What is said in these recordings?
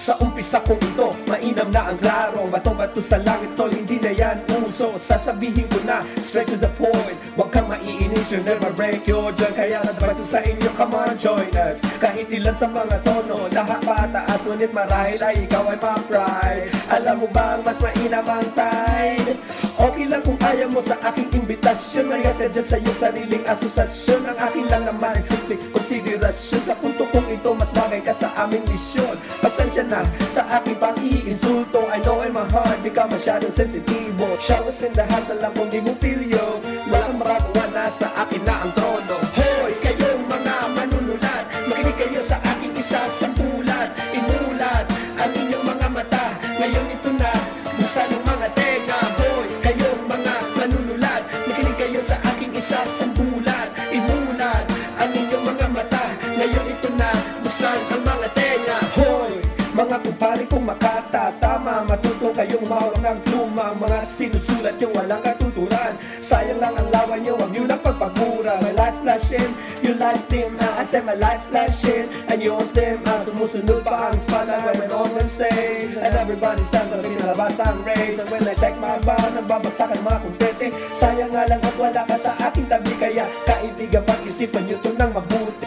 Sa umpisa kong ito, mainam na ang klaro. Bato-bato sa langit tol, hindi na yan uso. Sasabihin ko na, straight to the point. Huwag kang maiinis, you'll never break your joy. Kaya nadabasa sa inyo, come on, join us. Kahit ilan sa mga tono, lahat pataas Ngunit marahil ay ikaw ay ma-pride Alam mo ba mas mainam ang tide? Okay lang kung ayaw mo sa aking imbitasyon May kasi dyan sa iyong sariling asosasyon. Ang aking lang naman ay simple konsiderasyon. Sa punto kong ito mas bagay ka sa aming misyon. Pasensya na sa aking pang-iinsulto I know in my heart di ka masyadong sensitibo. Showers in the house alam kong di mo feel yo. Walang maragawa nasa akin na ang trono. Hoy, kayong mga manunulat Makinig kayo sa aking isa sa bulat Ngayon ito na Buksan ang mga tenga. Hoy, mga kumpare kong makatatama Matuto kayong mawag ng pluma. Mga sinusulat yung walang katuturan. Sayang lang ang lawa nyo, wag nyo lang pagpagmura My life's flashing, your life's dim I said my life's flashing, and yours dim out Sumusunod pa ang spotlight when we're on the stage. And everybody stands up, pinalabas ang rage And when I take my bow, nagbabagsak ang mga kumpete. Sayang nga lang at wala ka sa aking tabi Kaya kaibigan, pag-isipan nyo to ng mabuti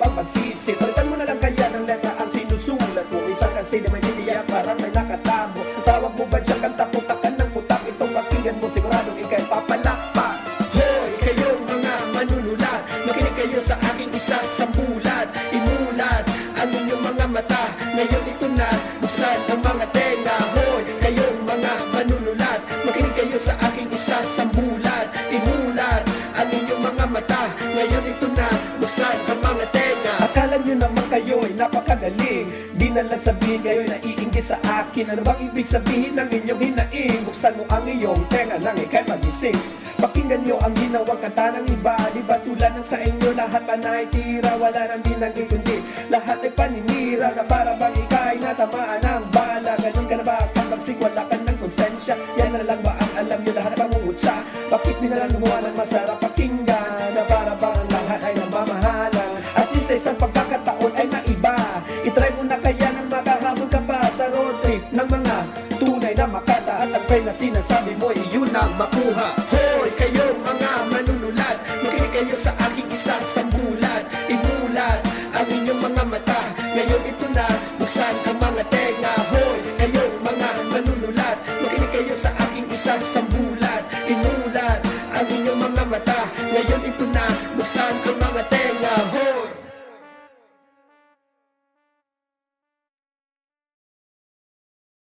lahat, ang mahirap ang pagsisi Palitan mo na lang kaya ng letra ang sinusulat mo. Isang kasi na may titiyak, parang may nakatabo Tawag mo ba dyan kang taputak ng putak? Itong pakinggan mo siguradong ikay papalakpak. Hoy, kayong mga manunulat Makinig kayo sa aking isa sa bulat. Imulat ang inyong mga mata? Ngayon ito na, buksan ang mga tenga. Hoy, kayong mga manunulat Makinig kayo sa aking isa sa bulat. Imulat ang inyong mga mata? Ngayon ito na, buksan napakagaling Di na lang sabihin kayo naiinggit sa akin. Ano bang ibig sabihin ng inyong hinaing? Buksan mo ang iyong tenga nang ikay magising Pakinggan nyo ang ginawang kanta ng iba. Di ba tulad ng sa inyo lahat na tira Wala nang dinagay kundi lahat ay paninira. Na para bang ikay natamaan ng bala. Ganun ka na ba pray na sinasabi mo yun ang makuha. Hoy, kayong mga manunulat Makinig kayo sa aking isa sa bulat Imulat ang inyong mga mata. Ngayon ito na, buksan ang mga tenga. Hoy, kayong mga manunulat Makinig kayo sa aking isa sa bulat Imulat ang inyong mga mata. Ngayon ito na, buksan ang mga tenga. Hoy,